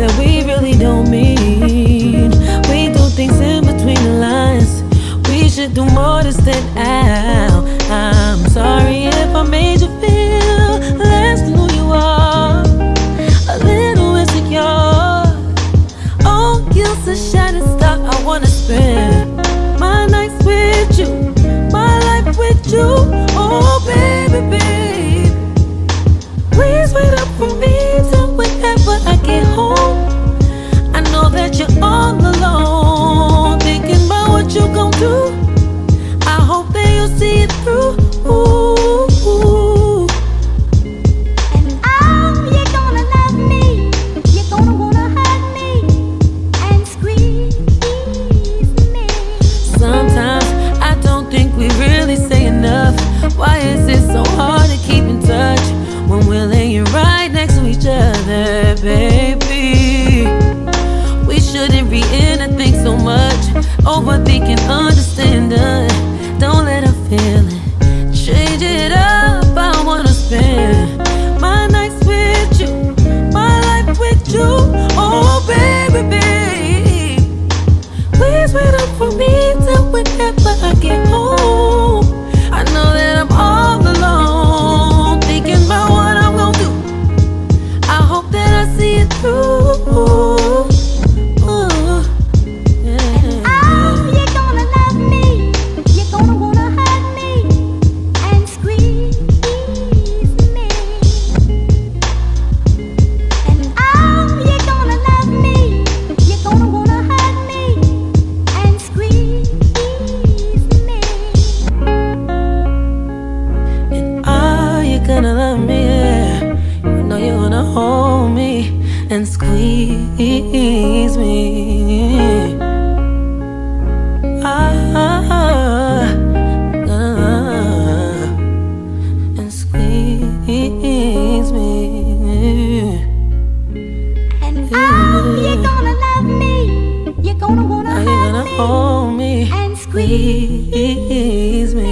that we really don't mean. We do things in between the lines. We should do more to stand out. I'm sorry if I made you feel less than who you are, a little insecure. Oh, guilt's a shining star I wanna spend. Worrying and think so much. Overthinking, understanding. Don't let her feel it. Change it up, I wanna spend my nights with you, my life with you. Oh, baby, baby. Please wait up for me till whenever I get home. I know that I'm all alone, thinking about what I'm gonna do. I hope that I see it through. and squeeze me. Ah ah, ah, ah, and squeeze me. And oh, you're gonna love me. You're gonna wanna hold me. And squeeze me.